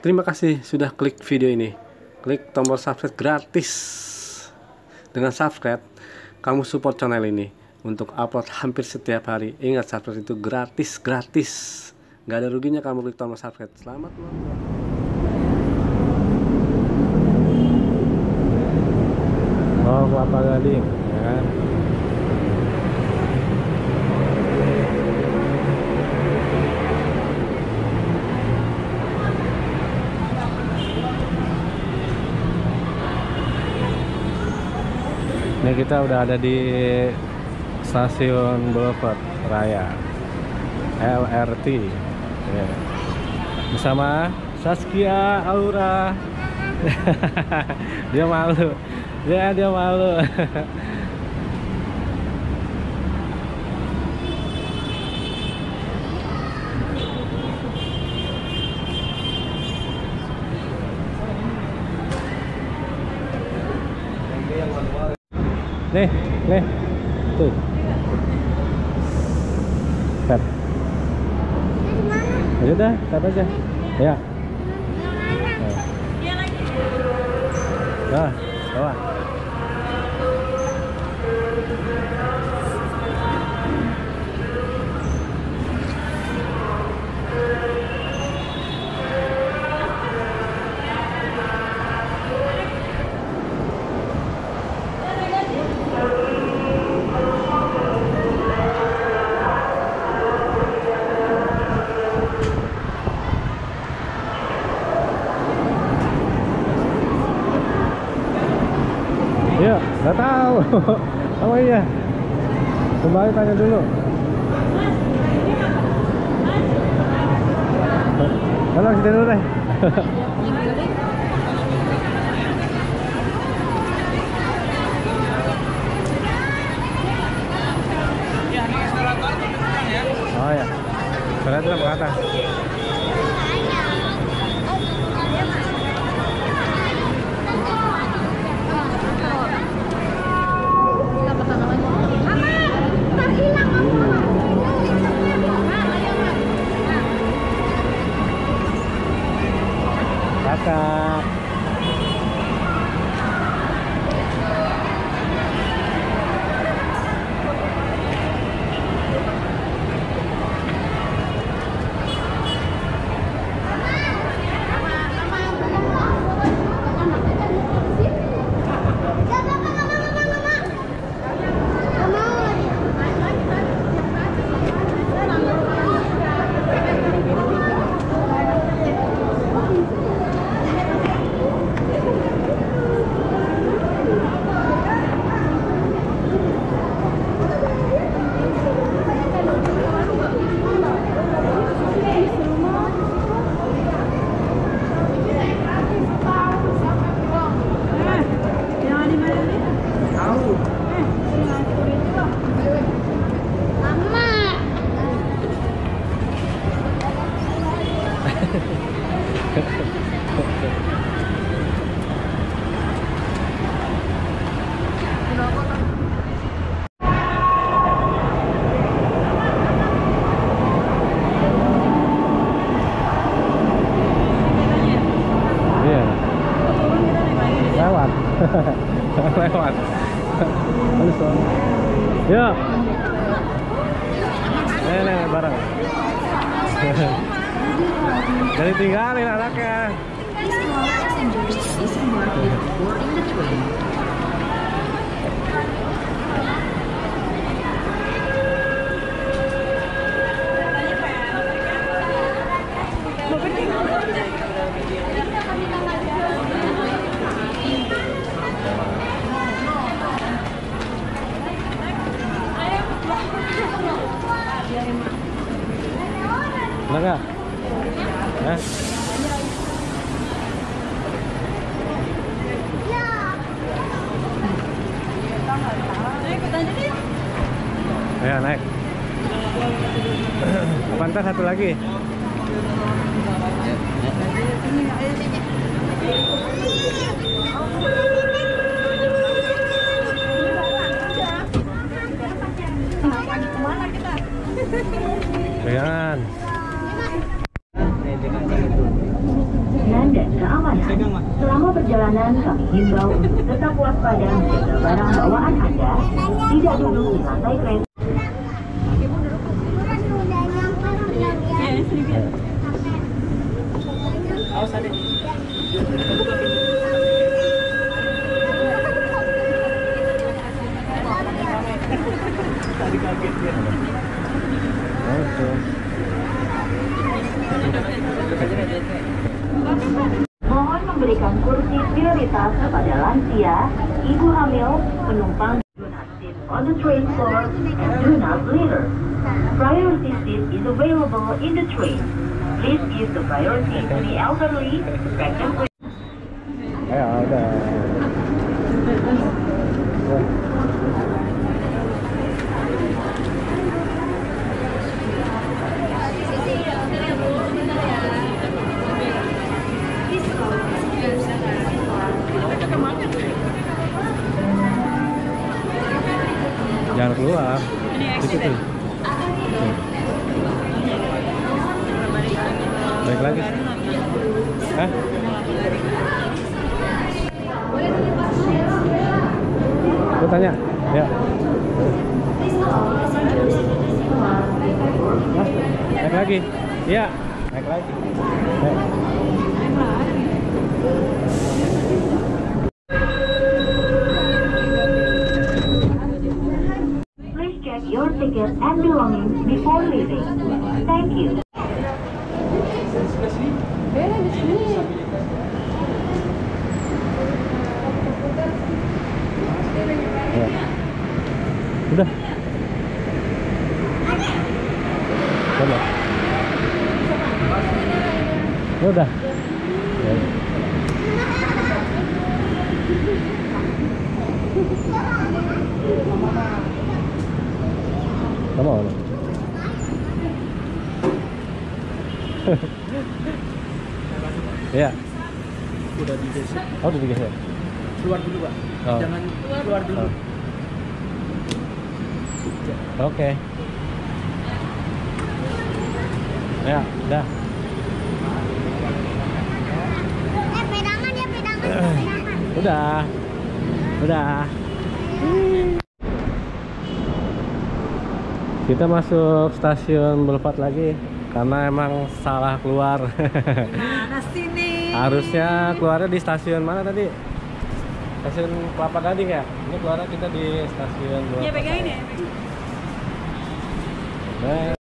Terima kasih sudah klik video ini. Klik tombol subscribe gratis. Dengan subscribe, kamu support channel ini untuk upload hampir setiap hari. Ingat subscribe itu gratis, gratis. Gak ada ruginya kamu klik tombol subscribe. Selamat menonton. Oh, kelapa gading, ya kan? Ini kita udah ada di stasiun Boulevard Raya. LRT ya. bersama Saskia Aura. Dia malu. Ya dia malu nih nih tuh. Tap ya udah tap aja. Ya. Nah, bawa. Iya, nggak tahu. Oh iya. Kembali tanya dulu. Halo, kita dulu deh. Oh ya. Saya tuh ke atas. Jadi tinggalin anaknya. Nggak? Hah? Ayo naik. Pantas satu lagi. Selama perjalanan, kami himbau untuk tetap waspada menjaga barang bawaan Anda, tidak duduk di lantai kereta. Oke. Prioritas kepada lansia, ibu hamil, penumpang on the train floor and do not litter. Priority seat is available in the train. Please give the priority to the elderly, pregnant udah. Jangan keluar. Itu tuh. Tuh. Balik lagi. Hah? Lu tanya? Ya. Hah? Naik lagi? Iya, naik lagi. Naik. Ticket and belongings before leaving. Thank you. Udah. Coba. Udah. Ya. Come on. ya. udah digeser Oh, udah digeser. keluar dulu pak Oh. jangan keluar dulu Oh. Oke. Ya, udah. Eh, pedangan ya, pedangan. pedangan. Udah. Udah. Kita masuk stasiun Boulevard lagi karena emang salah keluar. Mana sini? Harusnya keluarnya di stasiun mana tadi? Stasiun Kelapa Gading ya? Ini keluarnya kita di stasiun Boulevard. Ya pegangin ya. Nah,